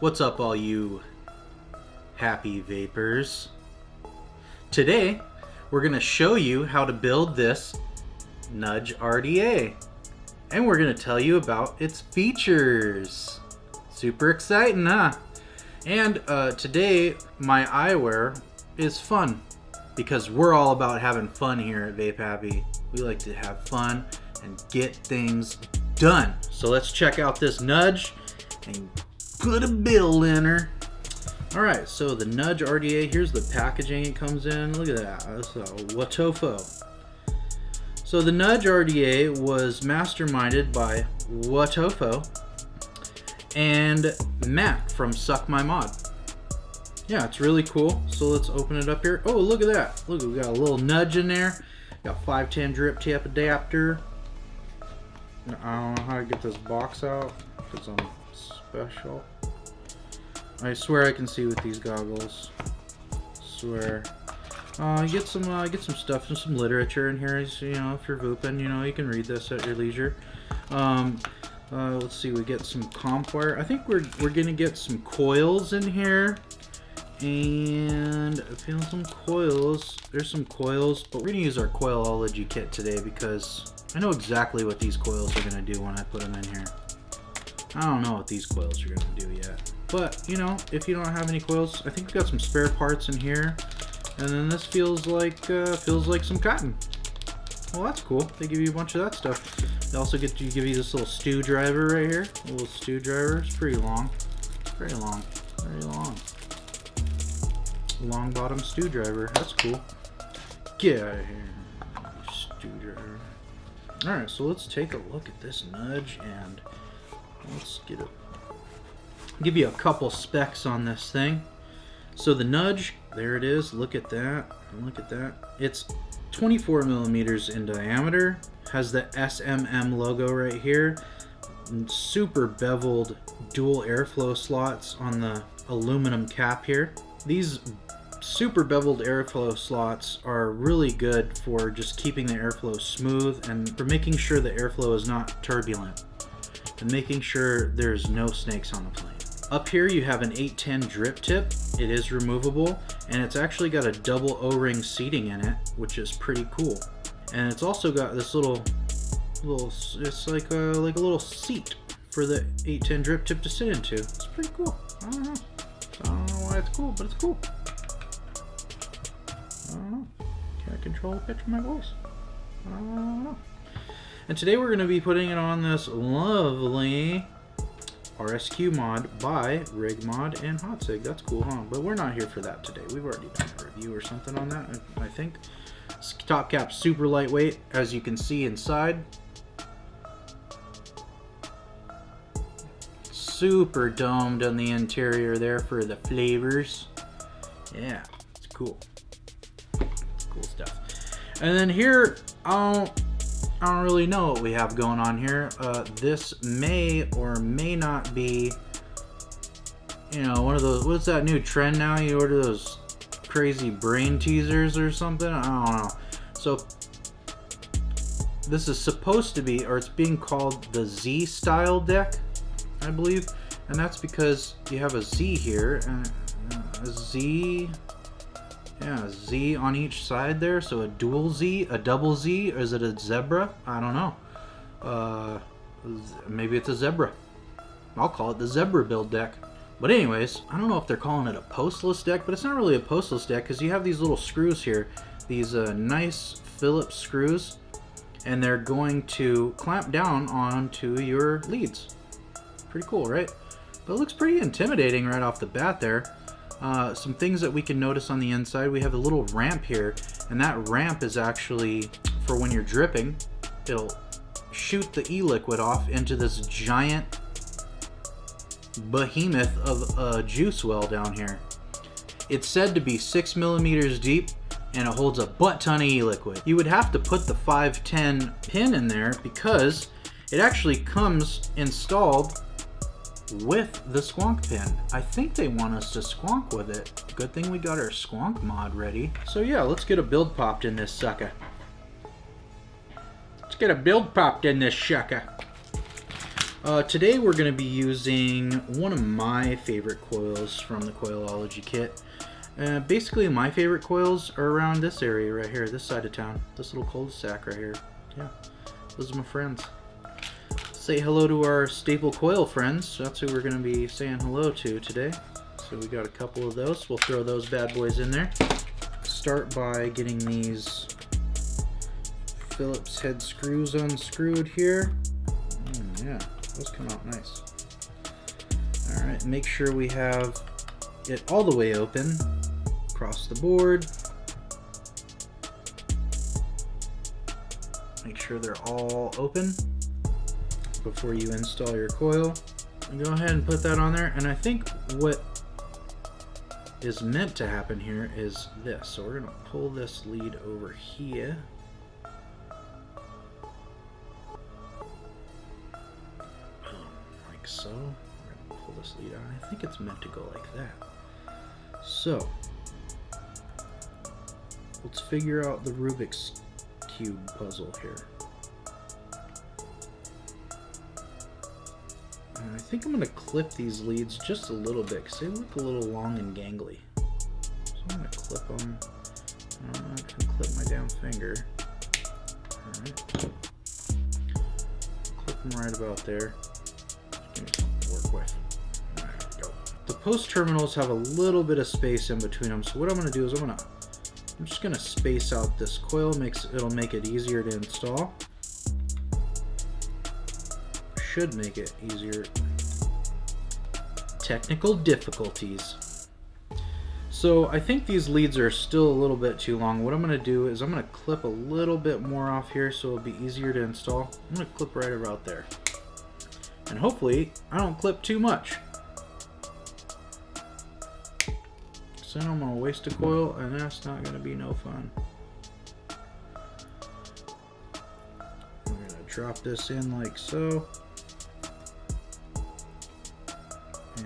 What's up, all you happy vapors? Today, we're going to show you how to build this Nudge RDA. And we're going to tell you about its features. Super exciting, huh? And uh, today, my eyewear is fun because we're all about having fun here at Vape Happy. We like to have fun and get things done. So let's check out this nudge and put a bill in her. All right, so the Nudge RDA, here's the packaging it comes in. Look at that, that's a Wotofo. So the Nudge RDA was masterminded by Wotofo and Matt from Suck My Mod. Yeah, it's really cool. So let's open it up here. Oh, look at that. Look, we got a little nudge in there. Got 510 drip tip adapter. I don't know how to get this box out because I'm special. I swear I can see with these goggles. Swear. Uh, get some uh, get some stuff and some literature in here. You know, if you're vooping, you know, you can read this at your leisure. Um, uh, let's see, we get some comp wire. I think we're we're gonna get some coils in here, and I feel some coils. There's some coils, but we're gonna use our coilology kit today because I know exactly what these coils are gonna do when I put them in here. I don't know what these coils are gonna do yet. But, you know, if you don't have any coils, I think we've got some spare parts in here. And then this feels like, uh, feels like some cotton. Well, that's cool. They give you a bunch of that stuff. They also get to give you this little stew driver right here. A little stew driver. It's pretty long. Very long. Very long. Long bottom stew driver. That's cool. Get out of here. Stew driver. Alright, so let's take a look at this nudge and let's get it give you a couple specs on this thing. So the nudge, there it is. Look at that. Look at that. It's 24 millimeters in diameter. Has the SMM logo right here. Super beveled dual airflow slots on the aluminum cap here. These super beveled airflow slots are really good for just keeping the airflow smooth and for making sure the airflow is not turbulent making sure there's no snakes on the plane. Up here you have an 810 drip tip. It is removable and it's actually got a double O-ring seating in it, which is pretty cool. And it's also got this little, little, it's like a, like a little seat for the 810 drip tip to sit into. It's pretty cool. I don't know. I don't know why it's cool, but it's cool. I don't know. Can I control the pitch of my voice. I don't know. And today we're going to be putting it on this lovely RSQ mod by Rigmod and Hotcig. That's cool, huh? But we're not here for that today. We've already done a review or something on that, I think. Top cap super lightweight, as you can see inside. Super domed on the interior there for the flavors. Yeah, it's cool. cool stuff. And then here, I'll I don't really know what we have going on here. Uh, this may or may not be, you know, one of those, what's that new trend now? You order those crazy brain teasers or something? I don't know. So, this is supposed to be, or it's being called the Z style deck, I believe. And that's because you have a Z here, and a Z, yeah, Z on each side there, so a dual Z, a double Z, or is it a zebra? I don't know. Uh, maybe it's a zebra. I'll call it the zebra build deck. But anyways, I don't know if they're calling it a postless deck, but it's not really a postless deck because you have these little screws here, these uh, nice Phillips screws, and they're going to clamp down onto your leads. Pretty cool, right? But it looks pretty intimidating right off the bat there. Uh, some things that we can notice on the inside, we have a little ramp here, and that ramp is actually for when you're dripping. It'll shoot the e-liquid off into this giant behemoth of a juice well down here. It's said to be six millimeters deep and it holds a butt ton of e-liquid. You would have to put the 510 pin in there because it actually comes installed with the squonk pin. I think they want us to squonk with it. Good thing we got our squonk mod ready. So yeah, let's get a build popped in this sucker. Let's get a build popped in this sucker. Uh, today we're going to be using one of my favorite coils from the Coilology kit. Uh, basically my favorite coils are around this area right here, this side of town. This little cul-de-sac right here. Yeah, those are my friends. Say hello to our staple coil friends. That's who we're going to be saying hello to today. So we got a couple of those. We'll throw those bad boys in there. Start by getting these Phillips head screws unscrewed here. Mm, yeah, those come out nice. Alright, make sure we have it all the way open across the board. Make sure they're all open before you install your coil. And go ahead and put that on there. And I think what is meant to happen here is this. So we're to pull this lead over here. Um, like so. We're to pull this lead out. I think it's meant to go like that. So, let's figure out the Rubik's Cube puzzle here. And I think I'm going to clip these leads just a little bit because they look a little long and gangly. So I'm going to clip them. Uh, I'm going to clip my damn finger. Alright. Clip them right about there. Work with. There we go. The post terminals have a little bit of space in between them, so what I'm going to do is I'm going to I'm just going to space out this coil, makes it'll make it easier to install should make it easier. Technical difficulties. So I think these leads are still a little bit too long. What I'm going to do is I'm going to clip a little bit more off here so it'll be easier to install. I'm going to clip right about there. And hopefully I don't clip too much. So I'm going to waste a coil and that's not going to be no fun. We're going to drop this in like so.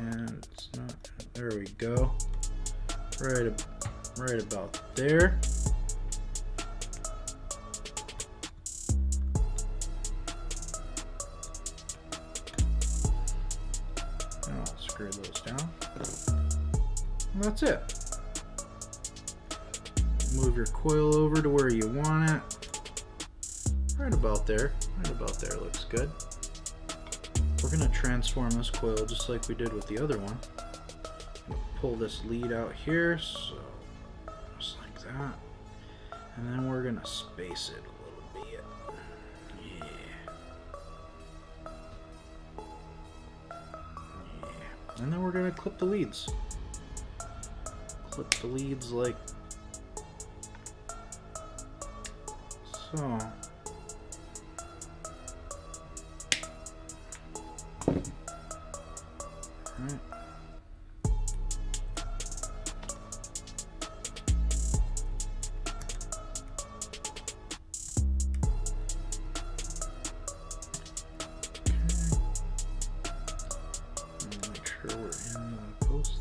And it's not there we go. Right right about there. Now I'll screw those down. And that's it. Move your coil over to where you want it. Right about there. Right about there looks good we're going to transform this coil just like we did with the other one. Pull this lead out here, so just like that. And then we're going to space it a little bit. Yeah. Yeah. And then we're going to clip the leads. Clip the leads like so.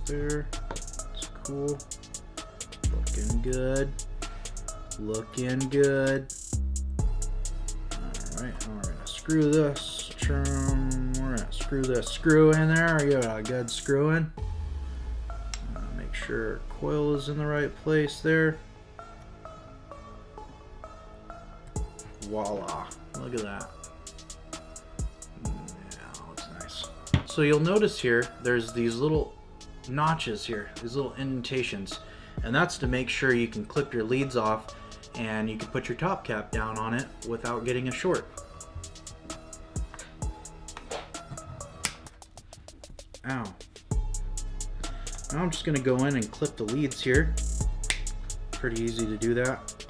There. It's cool. Looking good. Looking good. Alright, we're gonna screw this. We're gonna screw this screw in there. Give it a good screw in. Make sure coil is in the right place there. So you'll notice here, there's these little notches here, these little indentations. And that's to make sure you can clip your leads off and you can put your top cap down on it without getting a short. Ow. Now I'm just going to go in and clip the leads here. Pretty easy to do that.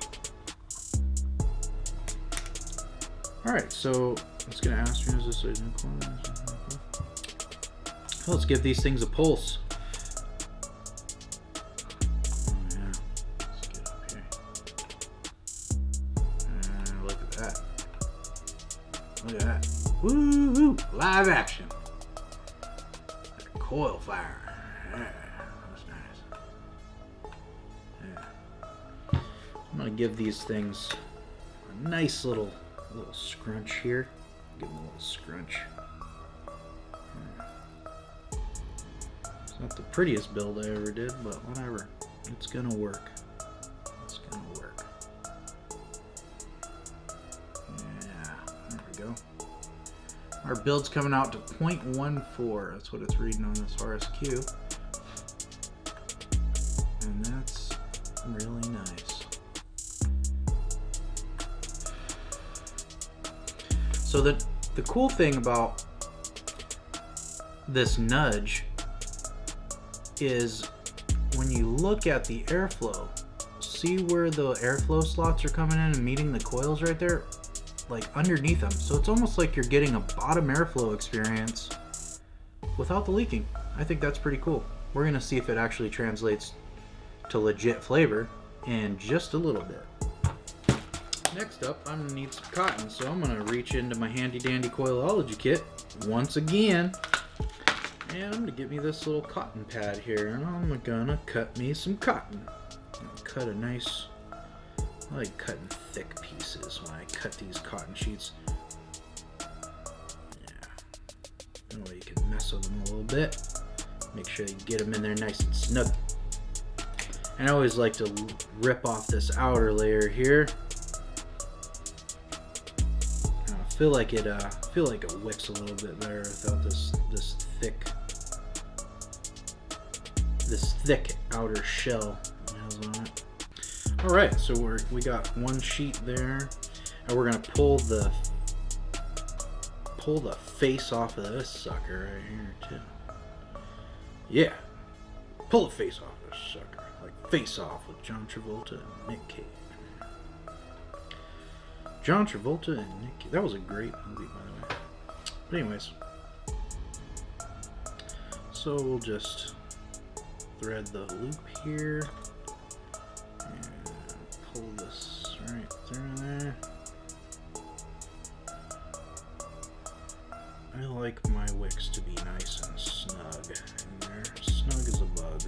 Alright, so it's going to ask me, is this a Let's give these things a pulse. Oh, Look at that. Look at that. Woo, woo live action. Coil fire. Yeah, that's nice. Yeah. I'm gonna give these things a nice little little scrunch here. Give them a little scrunch. Prettiest build I ever did, but whatever. It's gonna work. It's gonna work. Yeah, there we go. Our build's coming out to 0.14. That's what it's reading on this RSQ. And that's really nice. So the, the cool thing about this nudge is when you look at the airflow, see where the airflow slots are coming in and meeting the coils right there? Like underneath them. So it's almost like you're getting a bottom airflow experience without the leaking. I think that's pretty cool. We're gonna see if it actually translates to legit flavor in just a little bit. Next up, I'm gonna need some cotton, so I'm gonna reach into my handy dandy coilology kit once again. And I'm gonna get me this little cotton pad here, and I'm gonna cut me some cotton. Cut a nice, I like cutting thick pieces when I cut these cotton sheets. Yeah, that way you can mess with them a little bit. Make sure you get them in there nice and snug. And I always like to rip off this outer layer here. I feel like it, uh, feel like it wicks a little bit better without this this thick, outer shell. All right, so we're we got one sheet there, and we're gonna pull the pull the face off of this sucker right here too. Yeah, pull the face off of this sucker, like Face Off with John Travolta and Nick Cage. John Travolta and Nick. That was a great movie, by the way. But anyways, so we'll just thread the loop here and pull this right through there. I like my wicks to be nice and snug in there. Snug as a bug.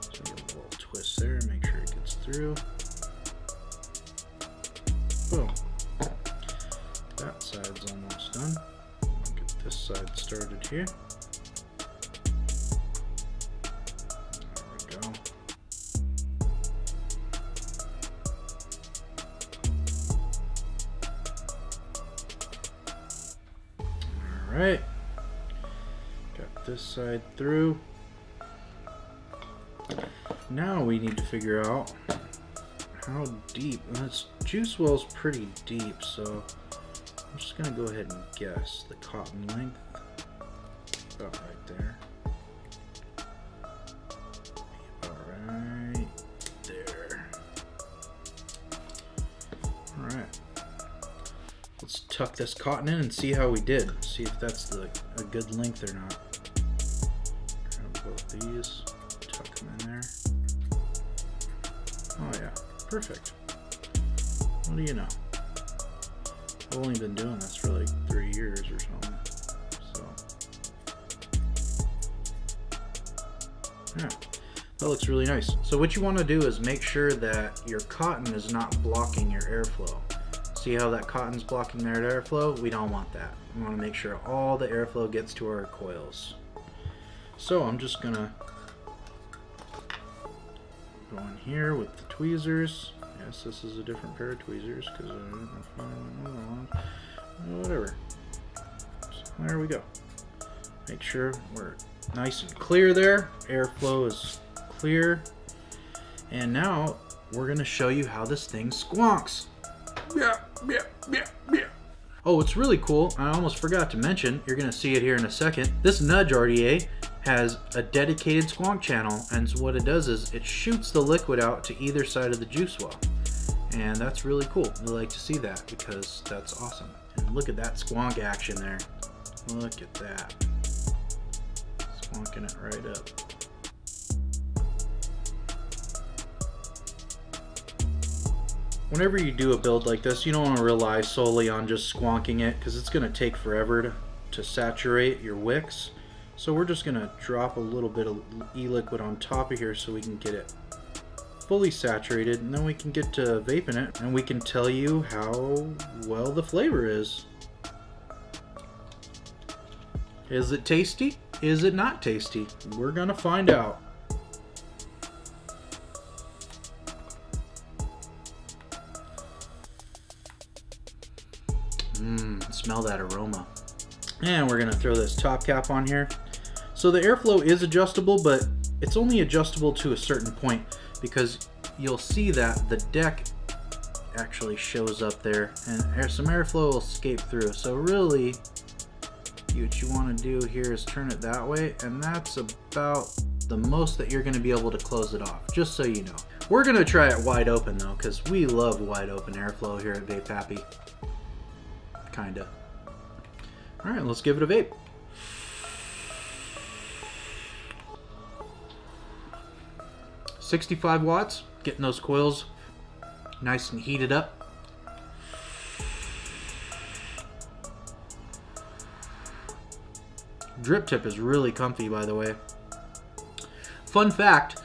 So give a little twist there, make sure it gets through. Boom. That side's almost done. Get this side started here. Side through. Now we need to figure out how deep. And this juice well's pretty deep, so I'm just gonna go ahead and guess the cotton length. About right there. There. Alright. Let's tuck this cotton in and see how we did. See if that's the a good length or not. These, tuck them in there. Oh yeah, perfect. What do you know? I've only been doing this for like three years or something. So yeah, that looks really nice. So what you want to do is make sure that your cotton is not blocking your airflow. See how that cotton's blocking their airflow? We don't want that. We want to make sure all the airflow gets to our coils. So I'm just gonna go in here with the tweezers. Yes, this is a different pair of tweezers because I didn't find another one. Oh, whatever. So there we go. Make sure we're nice and clear there. Airflow is clear. And now we're gonna show you how this thing squonks. Yeah, yeah, yeah, yeah. Oh, it's really cool. I almost forgot to mention, you're gonna see it here in a second. This Nudge RDA has a dedicated squonk channel, and what it does is it shoots the liquid out to either side of the juice well. And that's really cool. We like to see that because that's awesome. And look at that squonk action there. Look at that. Squonking it right up. Whenever you do a build like this, you don't want to rely solely on just squonking it because it's going to take forever to, to saturate your wicks. So we're just to drop a little bit of e-liquid on top of here so we can get it fully saturated and then we can get to vaping it and we can tell you how well the flavor is. Is it tasty? is it not tasty? We're gonna find out. Mmm, smell that aroma. And we're gonna throw this top cap on here. So the airflow is adjustable, but it's only adjustable to a certain point because you'll see that the deck actually shows up there and some airflow will escape through. So really, what you want to do here is turn it that way and that's about the most that you're going to be able to close it off, just so you know. We're going to try it wide open though, because we love wide open airflow here at Vape Happy. Kinda. Alright, let's give it a vape. Sixty-five watts, getting those coils nice and heated up. Drip tip is really comfy, by the way. Fun fact,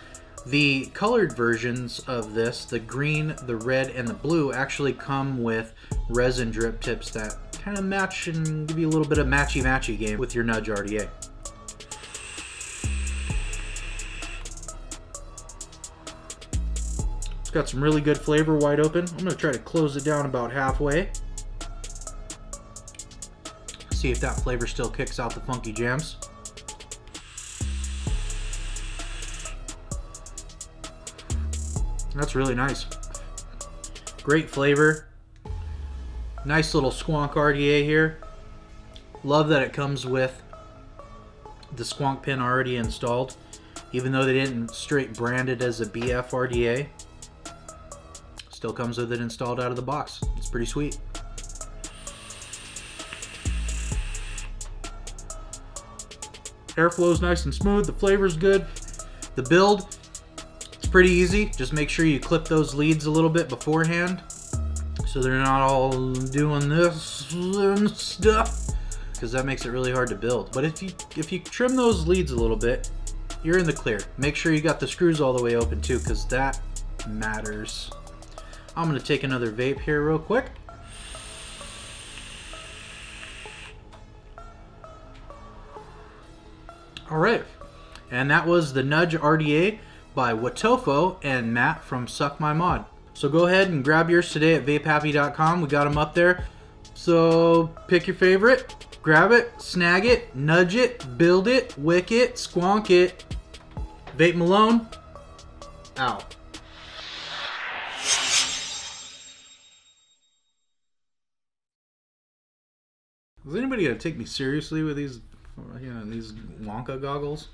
the colored versions of this, the green, the red, and the blue, actually come with resin drip tips that kind of match and give you a little bit of matchy-matchy game with your Nudge RDA. Got some really good flavor wide open. I'm going to try to close it down about halfway. See if that flavor still kicks out the funky jams. That's really nice. Great flavor. Nice little Squonk RDA here. Love that it comes with the Squonk pin already installed. Even though they didn't straight brand it as a BF RDA. Still comes with it installed out of the box. It's pretty sweet. Airflow is nice and smooth. The flavor's good. The build, it's pretty easy. Just make sure you clip those leads a little bit beforehand so they're not all doing this and stuff because that makes it really hard to build. But if you if you trim those leads a little bit, you're in the clear. Make sure you got the screws all the way open too because that matters. I'm going to take another vape here real quick. Alright, and that was the Nudge RDA by Wotofo and Matt from Suck My Mod. So go ahead and grab yours today at vapehappy.com. We got them up there. So pick your favorite, grab it, snag it, nudge it, build it, wick it, squonk it. Vape Malone, out. Is anybody gonna take me seriously with these, you know, these Wonka goggles?